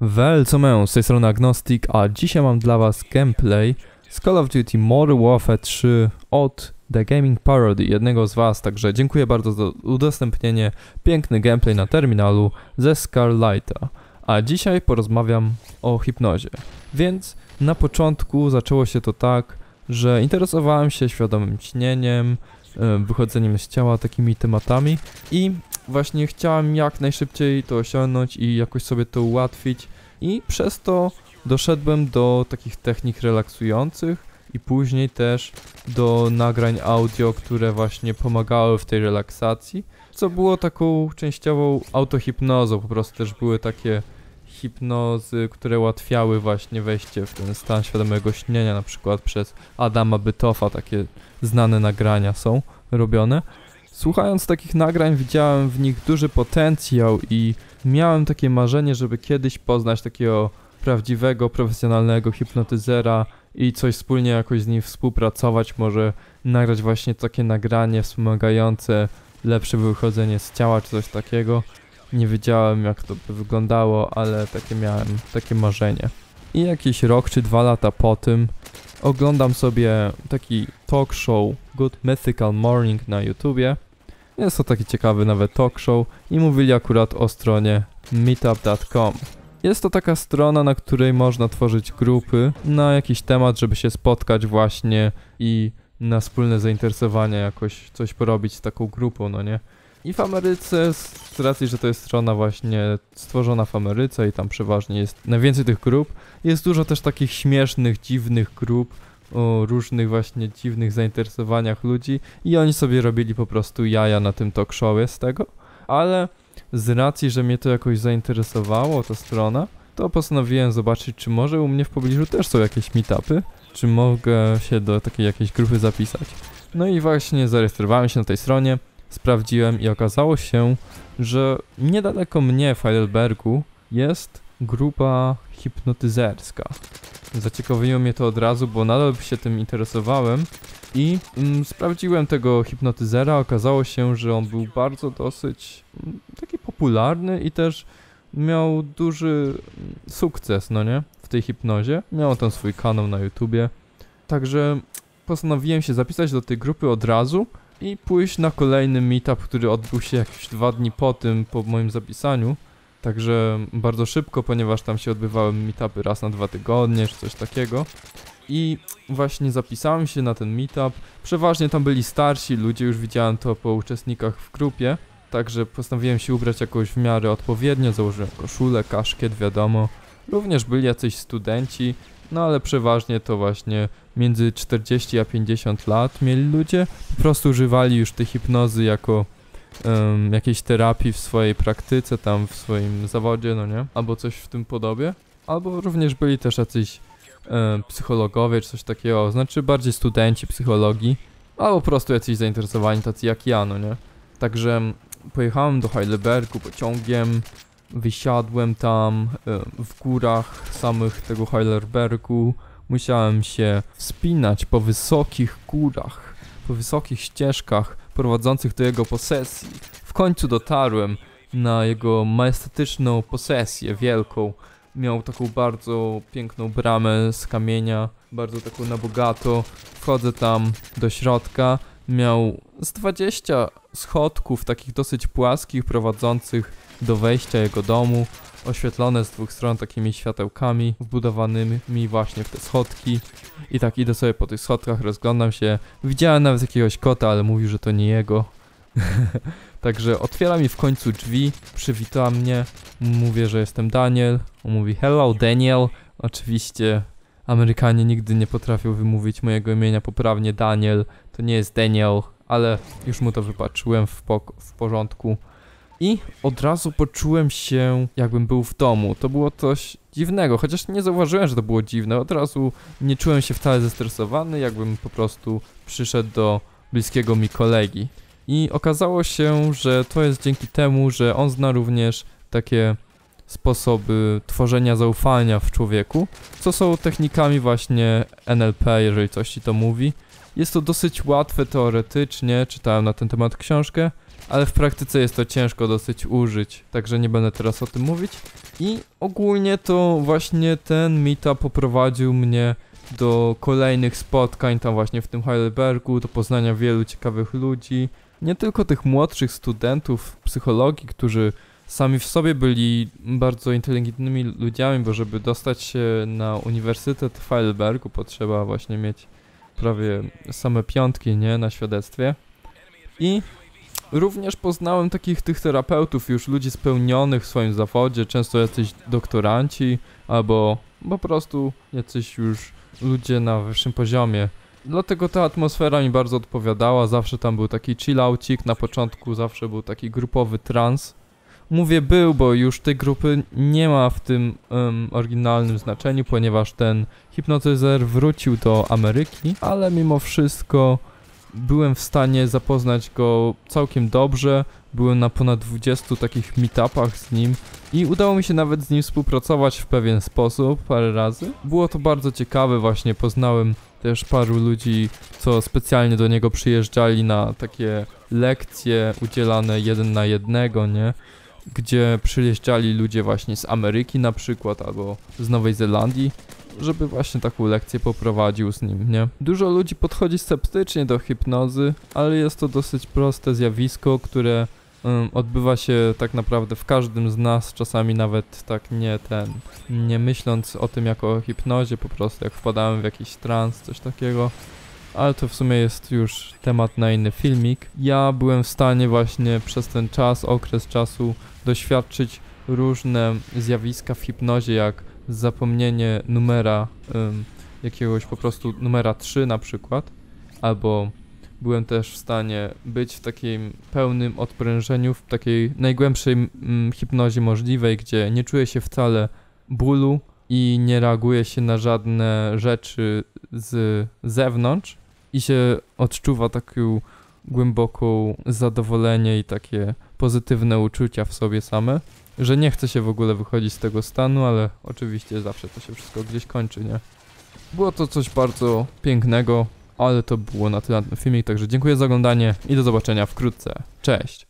Wel, co mają, z tej strony Agnostic, a dzisiaj mam dla was gameplay z Call of Duty Modern Warfare 3 od The Gaming Parody, jednego z was, także dziękuję bardzo za udostępnienie, piękny gameplay na terminalu ze Scarlighta. A dzisiaj porozmawiam o hipnozie. Więc na początku zaczęło się to tak, że interesowałem się świadomym śnieniem, e, wychodzeniem z ciała, takimi tematami i właśnie chciałem jak najszybciej to osiągnąć i jakoś sobie to ułatwić i przez to doszedłem do takich technik relaksujących i później też do nagrań audio, które właśnie pomagały w tej relaksacji, co było taką częściową autohipnozą, po prostu też były takie hipnozy, które ułatwiały właśnie wejście w ten stan świadomego śnienia, na przykład przez Adama Bytofa, takie znane nagrania są robione. Słuchając takich nagrań widziałem w nich duży potencjał i miałem takie marzenie, żeby kiedyś poznać takiego prawdziwego, profesjonalnego hipnotyzera i coś wspólnie jakoś z nim współpracować, może nagrać właśnie takie nagranie wspomagające lepsze wychodzenie z ciała czy coś takiego. Nie wiedziałem jak to by wyglądało, ale takie miałem, takie marzenie. I jakiś rok czy dwa lata po tym oglądam sobie taki talk show Good Mythical Morning na YouTubie. Jest to taki ciekawy nawet talk show i mówili akurat o stronie meetup.com. Jest to taka strona, na której można tworzyć grupy na jakiś temat, żeby się spotkać właśnie i na wspólne zainteresowania jakoś coś porobić z taką grupą, no nie? I w Ameryce, z racji, że to jest strona właśnie stworzona w Ameryce i tam przeważnie jest najwięcej tych grup, jest dużo też takich śmiesznych, dziwnych grup o różnych właśnie dziwnych zainteresowaniach ludzi i oni sobie robili po prostu jaja na tym talk showie z tego, ale z racji, że mnie to jakoś zainteresowało, ta strona, to postanowiłem zobaczyć, czy może u mnie w pobliżu też są jakieś meetupy, czy mogę się do takiej jakiejś grupy zapisać. No i właśnie zarejestrowałem się na tej stronie, sprawdziłem i okazało się, że niedaleko mnie w Heidelbergu jest grupa hipnotyzerska. Zaciekawiło mnie to od razu, bo nadal się tym interesowałem i mm, sprawdziłem tego hipnotyzera. Okazało się, że on był bardzo dosyć mm, taki popularny i też miał duży mm, sukces, no nie? W tej hipnozie. Miał tam swój kanał na YouTubie. Także postanowiłem się zapisać do tej grupy od razu i pójść na kolejny meetup, który odbył się jakieś dwa dni po tym, po moim zapisaniu. Także bardzo szybko, ponieważ tam się odbywały meetupy raz na dwa tygodnie, czy coś takiego. I właśnie zapisałem się na ten meetup. Przeważnie tam byli starsi ludzie, już widziałem to po uczestnikach w grupie. Także postanowiłem się ubrać jakoś w miarę odpowiednio, założyłem koszulę, kaszkiet, wiadomo. Również byli jacyś studenci, no ale przeważnie to właśnie między 40 a 50 lat mieli ludzie. Po prostu używali już tej hipnozy jako um, jakiejś terapii w swojej praktyce, tam w swoim zawodzie, no nie? Albo coś w tym podobie. Albo również byli też jacyś um, psychologowie czy coś takiego, znaczy bardziej studenci psychologii, albo po prostu jacyś zainteresowani, tacy jak ja, no nie? Także pojechałem do Heidelbergu pociągiem, wysiadłem tam w górach samych tego Heidelbergu, musiałem się wspinać po wysokich górach, po wysokich ścieżkach, prowadzących do jego posesji. W końcu dotarłem na jego majestatyczną posesję wielką. Miał taką bardzo piękną bramę z kamienia, bardzo taką na bogato. Wchodzę tam do środka. Miał z 20 schodków, takich dosyć płaskich, prowadzących do wejścia jego domu, oświetlone z dwóch stron takimi światełkami wbudowanymi właśnie w te schodki. I tak idę sobie po tych schodkach, rozglądam się. Widziałem nawet jakiegoś kota, ale mówił, że to nie jego. Także otwiera mi w końcu drzwi, przywita mnie, mówię, że jestem Daniel. On mówi hello Daniel. Oczywiście Amerykanie nigdy nie potrafią wymówić mojego imienia poprawnie Daniel. To nie jest Daniel, ale już mu to wypatrzyłem w, w porządku. I od razu poczułem się, jakbym był w domu. To było coś dziwnego, chociaż nie zauważyłem, że to było dziwne. Od razu nie czułem się wcale zestresowany, jakbym po prostu przyszedł do bliskiego mi kolegi. I okazało się, że to jest dzięki temu, że on zna również takie sposoby tworzenia zaufania w człowieku, co są technikami właśnie NLP, jeżeli coś ci to mówi. Jest to dosyć łatwe teoretycznie, czytałem na ten temat książkę, ale w praktyce jest to ciężko dosyć użyć, także nie będę teraz o tym mówić. I ogólnie to właśnie ten meetup poprowadził mnie do kolejnych spotkań tam właśnie w tym Heidelbergu, do poznania wielu ciekawych ludzi. Nie tylko tych młodszych studentów psychologii, którzy sami w sobie byli bardzo inteligentnymi ludziami, bo żeby dostać się na Uniwersytet w Heidelbergu potrzeba właśnie mieć prawie same piątki, nie, na świadectwie. I również poznałem takich tych terapeutów, już ludzi spełnionych w swoim zawodzie, często jacyś doktoranci, albo po prostu jacyś już ludzie na wyższym poziomie. Dlatego ta atmosfera mi bardzo odpowiadała, zawsze tam był taki chillaucik, na początku zawsze był taki grupowy trans. Mówię był, bo już tej grupy nie ma w tym em, oryginalnym znaczeniu, ponieważ ten hipnotyzer wrócił do Ameryki, ale mimo wszystko byłem w stanie zapoznać go całkiem dobrze. Byłem na ponad 20 takich meetupach z nim i udało mi się nawet z nim współpracować w pewien sposób parę razy. Było to bardzo ciekawe, właśnie poznałem też paru ludzi, co specjalnie do niego przyjeżdżali na takie lekcje udzielane jeden na jednego, nie? Gdzie przyjeżdżali ludzie właśnie z Ameryki na przykład, albo z Nowej Zelandii, żeby właśnie taką lekcję poprowadził z nim, nie? Dużo ludzi podchodzi sceptycznie do hipnozy, ale jest to dosyć proste zjawisko, które ym, odbywa się tak naprawdę w każdym z nas, czasami nawet tak nie ten, nie myśląc o tym jako o hipnozie, po prostu jak wpadałem w jakiś trans, coś takiego. Ale to w sumie jest już temat na inny filmik. Ja byłem w stanie właśnie przez ten czas, okres czasu doświadczyć różne zjawiska w hipnozie, jak zapomnienie numera ym, jakiegoś po prostu numera 3 na przykład, albo byłem też w stanie być w takim pełnym odprężeniu, w takiej najgłębszej mm, hipnozie możliwej, gdzie nie czuję się wcale bólu i nie reaguje się na żadne rzeczy z zewnątrz i się odczuwa taką głęboką zadowolenie i takie pozytywne uczucia w sobie same, że nie chce się w ogóle wychodzić z tego stanu, ale oczywiście zawsze to się wszystko gdzieś kończy, nie? Było to coś bardzo pięknego, ale to było na tyle na ten filmik, także dziękuję za oglądanie i do zobaczenia wkrótce. Cześć!